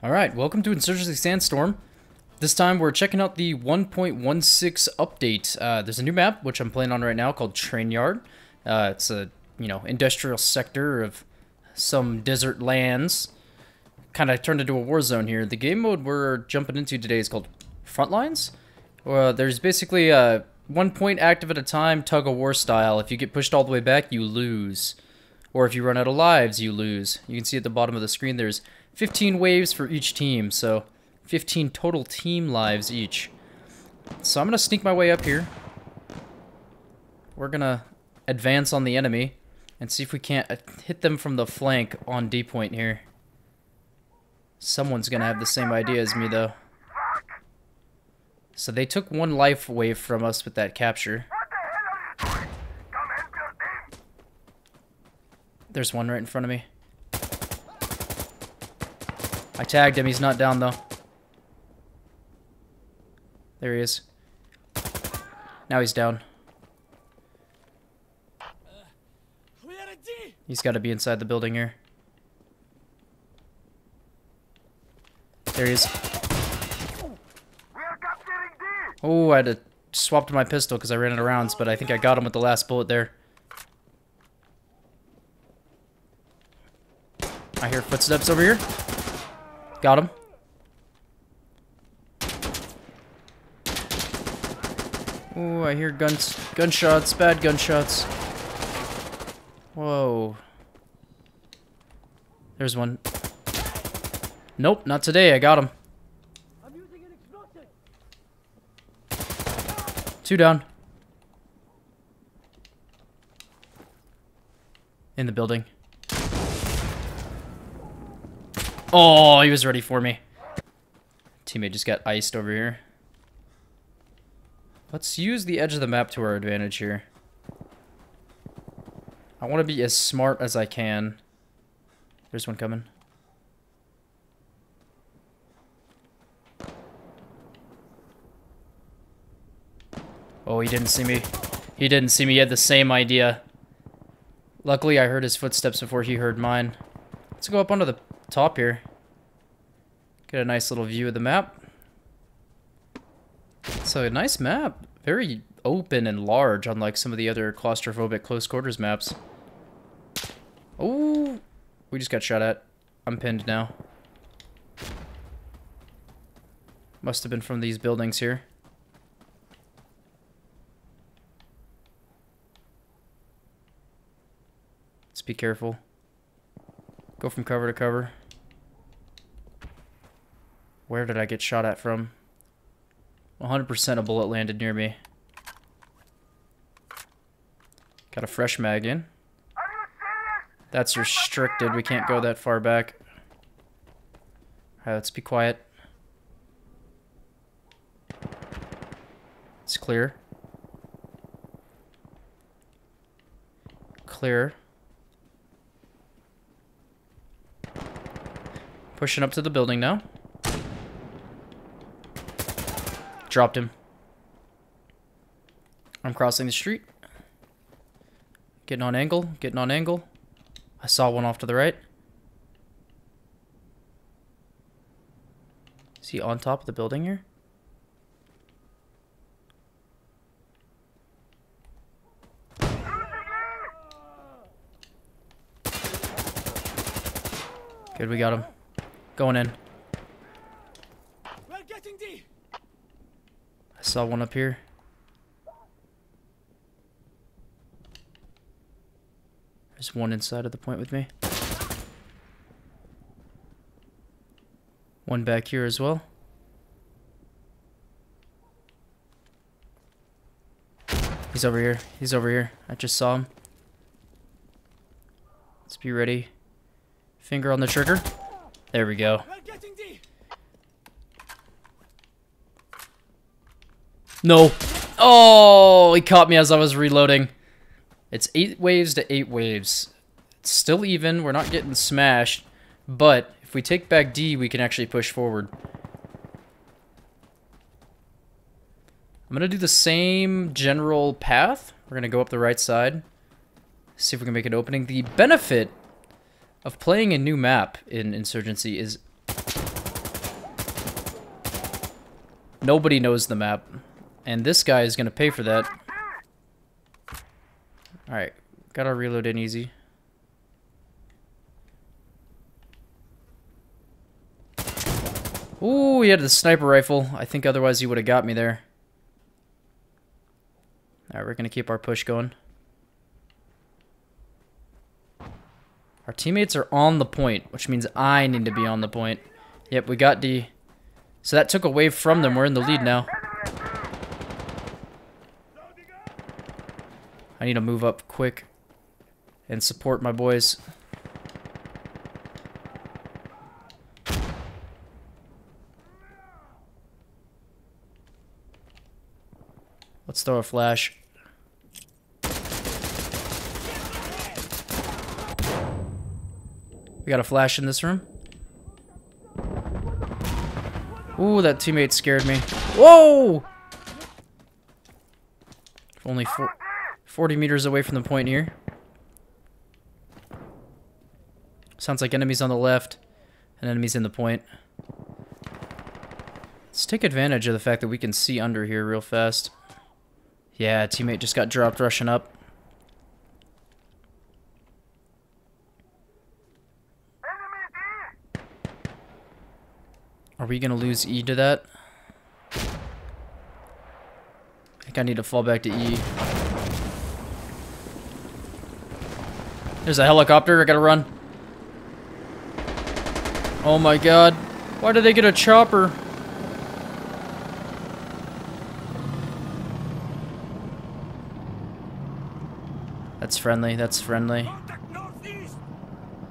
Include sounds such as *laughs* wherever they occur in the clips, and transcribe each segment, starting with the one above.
Alright, welcome to Insurgency Sandstorm. This time we're checking out the 1.16 update. Uh, there's a new map, which I'm playing on right now, called Train Yard. Uh, it's a, you know, industrial sector of some desert lands. Kind of turned into a war zone here. The game mode we're jumping into today is called Frontlines. Uh, there's basically uh, one point active at a time, tug-of-war style. If you get pushed all the way back, you lose. Or if you run out of lives, you lose. You can see at the bottom of the screen there's 15 waves for each team, so 15 total team lives each. So I'm going to sneak my way up here. We're going to advance on the enemy and see if we can't uh, hit them from the flank on D point here. Someone's going to have the same idea as me, though. So they took one life away from us with that capture. There's one right in front of me. I tagged him. He's not down, though. There he is. Now he's down. He's got to be inside the building here. There he is. Oh, I had to swap to my pistol because I ran out of rounds, but I think I got him with the last bullet there. I hear footsteps over here. Got him. Oh, I hear guns, gunshots, bad gunshots. Whoa. There's one. Nope, not today. I got him. Two down. In the building. Oh, he was ready for me. Teammate just got iced over here. Let's use the edge of the map to our advantage here. I want to be as smart as I can. There's one coming. Oh, he didn't see me. He didn't see me. He had the same idea. Luckily, I heard his footsteps before he heard mine. Let's go up onto the top here. Get a nice little view of the map. So a nice map. Very open and large, unlike some of the other claustrophobic close quarters maps. Oh, we just got shot at. I'm pinned now. Must have been from these buildings here. Let's be careful. Go from cover to cover. Where did I get shot at from? 100% a bullet landed near me. Got a fresh mag in. That's restricted. We can't go that far back. Alright, let's be quiet. It's clear. Clear. Pushing up to the building now. Dropped him. I'm crossing the street. Getting on angle, getting on angle. I saw one off to the right. Is he on top of the building here? Good, we got him. Going in. I saw one up here. There's one inside of the point with me. One back here as well. He's over here. He's over here. I just saw him. Let's be ready. Finger on the trigger. There we go. No. Oh, he caught me as I was reloading. It's eight waves to eight waves. It's still even. We're not getting smashed. But if we take back D, we can actually push forward. I'm going to do the same general path. We're going to go up the right side. See if we can make an opening. The benefit of playing a new map in Insurgency is Nobody knows the map. And this guy is going to pay for that. Alright, gotta reload in easy. Ooh, he had the sniper rifle. I think otherwise he would have got me there. Alright, we're gonna keep our push going. Our teammates are on the point, which means I need to be on the point. Yep, we got D. So that took away from them. We're in the lead now. I need to move up quick and support my boys. Let's throw a flash. We got a flash in this room. Ooh, that teammate scared me. Whoa! Only four, 40 meters away from the point here. Sounds like enemies on the left and enemies in the point. Let's take advantage of the fact that we can see under here real fast. Yeah, teammate just got dropped rushing up. Are we going to lose E to that? I think I need to fall back to E. There's a helicopter. I gotta run. Oh my god. Why did they get a chopper? That's friendly. That's friendly.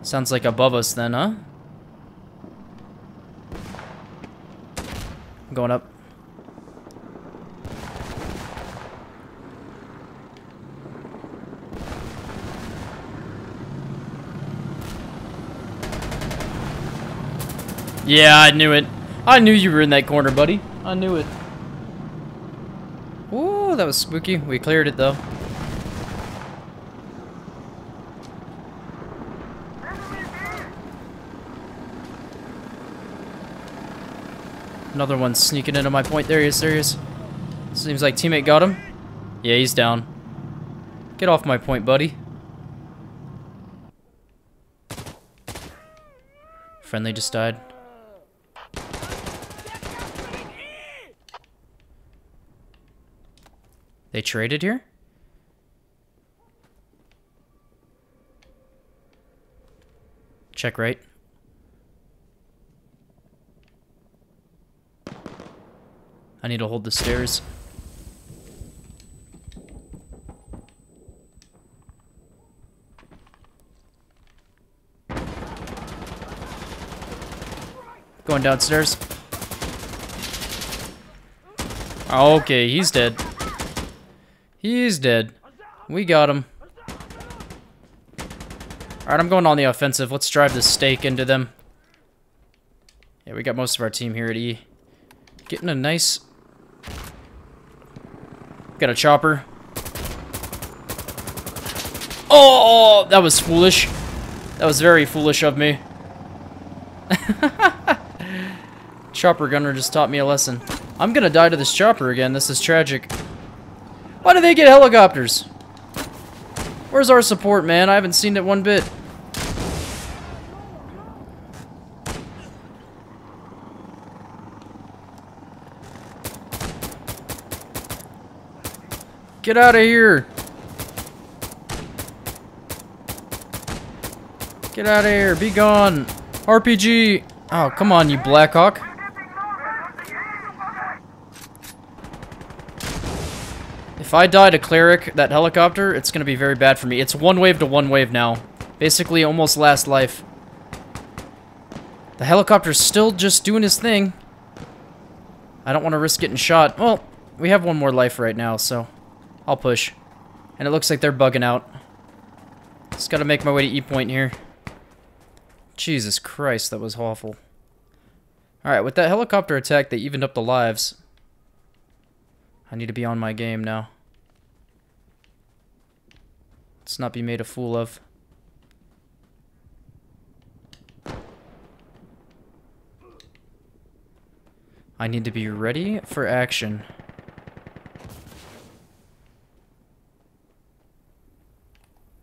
Sounds like above us then, huh? going up. Yeah, I knew it. I knew you were in that corner, buddy. I knew it. Ooh, that was spooky. We cleared it, though. Another one sneaking into my point. There he is, there he is. Seems like teammate got him. Yeah, he's down. Get off my point, buddy. Friendly just died. They traded here? Check right. I need to hold the stairs. Going downstairs. Okay, he's dead. He's dead. We got him. Alright, I'm going on the offensive. Let's drive the stake into them. Yeah, we got most of our team here at E. Getting a nice Got a chopper. Oh, that was foolish. That was very foolish of me. *laughs* chopper gunner just taught me a lesson. I'm gonna die to this chopper again. This is tragic. Why do they get helicopters? Where's our support, man? I haven't seen it one bit. Get out of here! Get out of here! Be gone! RPG! Oh, come on, you Blackhawk. If I die to Cleric, that helicopter, it's gonna be very bad for me. It's one wave to one wave now. Basically, almost last life. The helicopter's still just doing his thing. I don't want to risk getting shot. Well, we have one more life right now, so... I'll push. And it looks like they're bugging out. Just gotta make my way to E-point here. Jesus Christ, that was awful. Alright, with that helicopter attack, they evened up the lives. I need to be on my game now. Let's not be made a fool of. I need to be ready for action.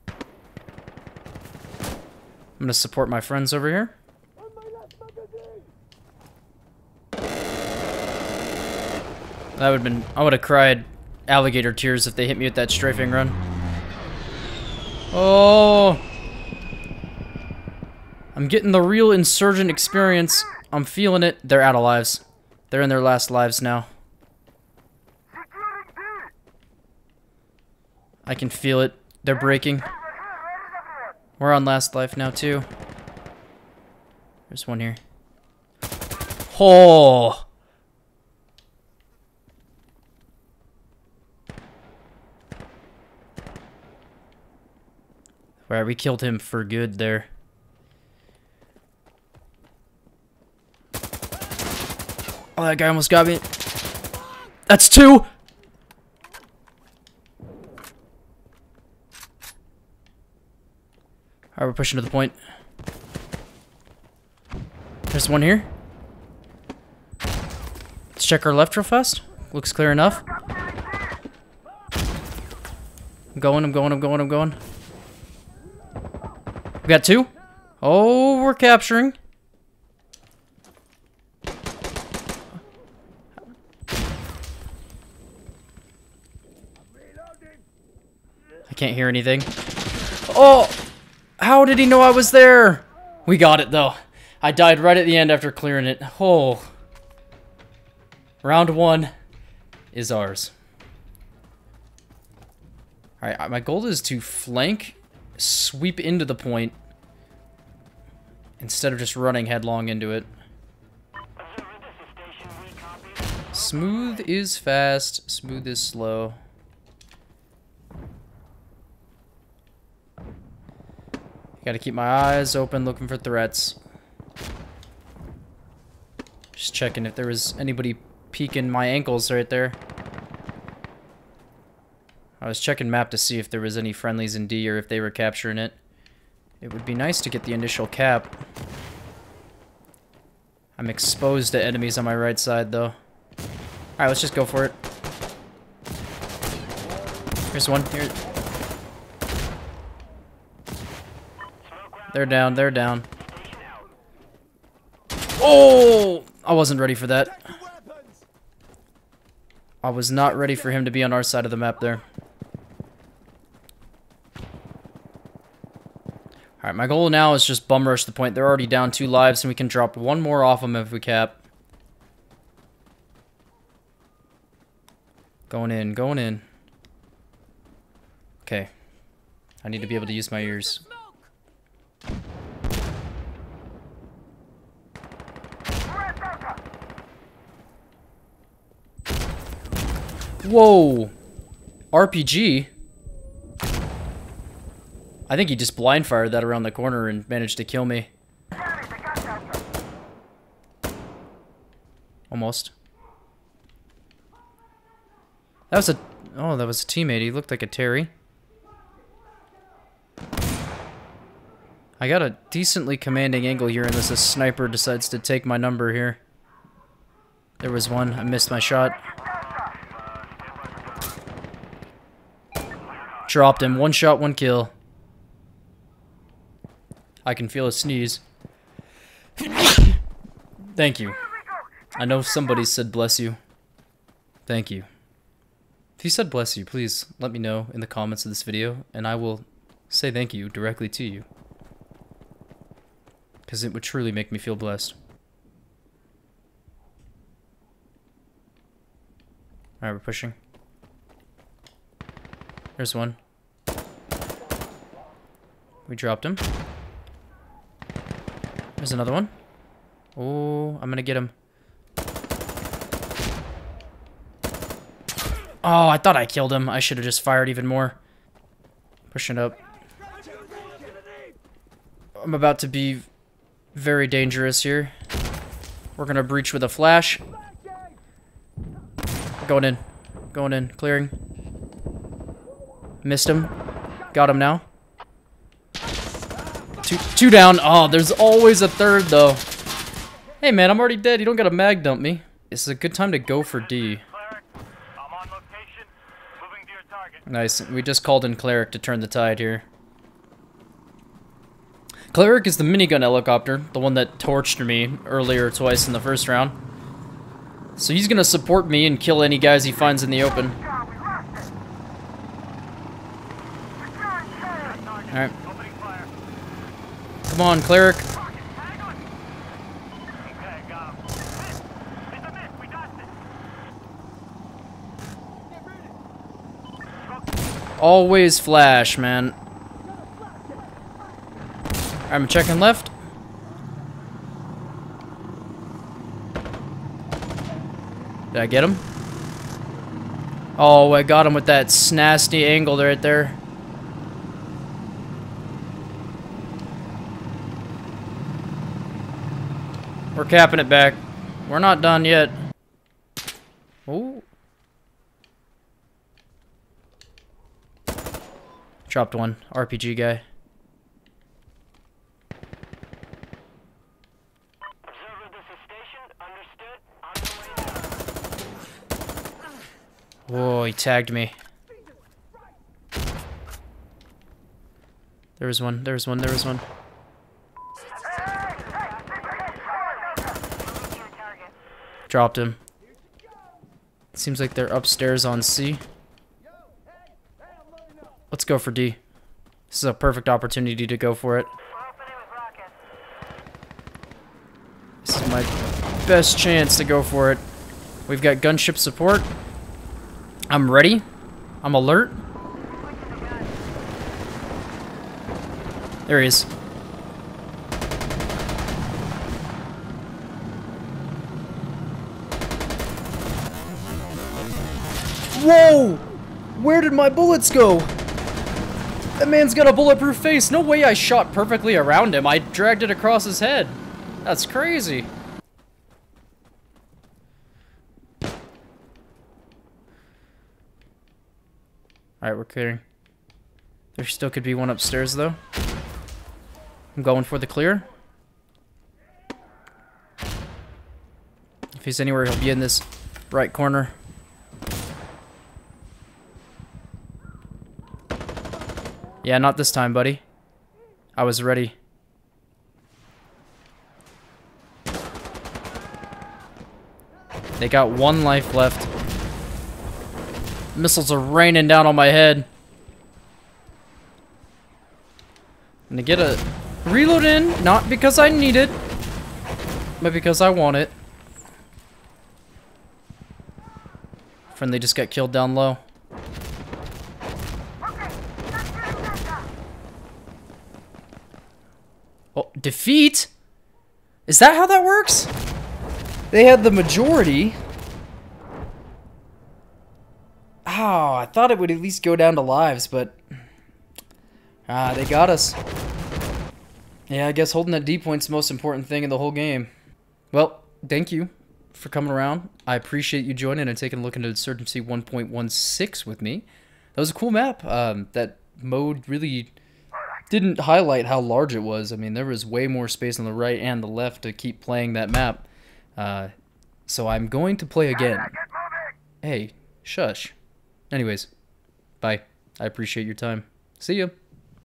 I'm gonna support my friends over here. That would have been, I would have cried alligator tears if they hit me with that strafing run. Oh! I'm getting the real insurgent experience. I'm feeling it. They're out of lives. They're in their last lives now. I can feel it. They're breaking. We're on last life now, too. There's one here. Oh! Alright, we killed him for good there. Oh, that guy almost got me. That's two! Alright, we're pushing to the point. There's one here. Let's check our left real fast. Looks clear enough. I'm going, I'm going, I'm going, I'm going. We got two. Oh, we're capturing. I can't hear anything. Oh! How did he know I was there? We got it, though. I died right at the end after clearing it. Oh. Round one is ours. Alright, my goal is to flank, sweep into the point, instead of just running headlong into it. Smooth is fast, smooth is slow. Gotta keep my eyes open looking for threats. Just checking if there was anybody peeking my ankles right there. I was checking map to see if there was any friendlies in D or if they were capturing it. It would be nice to get the initial cap. I'm exposed to enemies on my right side though. Alright, let's just go for it. Here's one. Here. They're down, they're down. Oh! I wasn't ready for that. I was not ready for him to be on our side of the map there. Alright, my goal now is just bum rush the point. They're already down two lives, and we can drop one more off them if we cap. Going in, going in. Okay. I need to be able to use my ears. Whoa. RPG? I think he just blind fired that around the corner and managed to kill me. Almost. That was a... Oh, that was a teammate. He looked like a Terry. I got a decently commanding angle here unless a sniper decides to take my number here. There was one. I missed my shot. Dropped him. One shot, one kill. I can feel a sneeze. Thank you. I know somebody said bless you. Thank you. If you said bless you, please let me know in the comments of this video, and I will say thank you directly to you. Because it would truly make me feel blessed. Alright, we're pushing. There's one. We dropped him. There's another one. Oh, I'm gonna get him. Oh, I thought I killed him. I should have just fired even more. Pushing up. I'm about to be very dangerous here. We're gonna breach with a flash. Going in. Going in. Clearing. Missed him. Got him now. Two, two down. Oh, there's always a third, though. Hey, man, I'm already dead. You don't gotta mag dump me. It's a good time to go for D. Nice. We just called in Cleric to turn the tide here. Cleric is the minigun helicopter, the one that torched me earlier twice in the first round. So he's gonna support me and kill any guys he finds in the open. Alright. Come on, Cleric. Always flash, man. I'm checking left. Did I get him? Oh, I got him with that snasty angle right there. We're capping it back. We're not done yet. Ooh. Dropped one. RPG guy. Whoa, he tagged me. There was one, there was one, there was one. Dropped him. Seems like they're upstairs on C. Let's go for D. This is a perfect opportunity to go for it. This is my best chance to go for it. We've got gunship support. I'm ready. I'm alert. There he is. Whoa! Where did my bullets go? That man's got a bulletproof face. No way I shot perfectly around him. I dragged it across his head. That's crazy. Alright, we're clearing. There still could be one upstairs, though. I'm going for the clear. If he's anywhere, he'll be in this right corner. Yeah, not this time, buddy. I was ready. They got one life left. Missiles are raining down on my head. I'm gonna get a reload in, not because I need it, but because I want it. Friendly just got killed down low. Defeat? Is that how that works? They had the majority. Oh, I thought it would at least go down to lives, but... Ah, they got us. Yeah, I guess holding that D point's the most important thing in the whole game. Well, thank you for coming around. I appreciate you joining and taking a look into Insurgency 1.16 with me. That was a cool map. Um, that mode really didn't highlight how large it was. I mean, there was way more space on the right and the left to keep playing that map. Uh, so I'm going to play again. Hey, shush. Anyways, bye. I appreciate your time. See ya.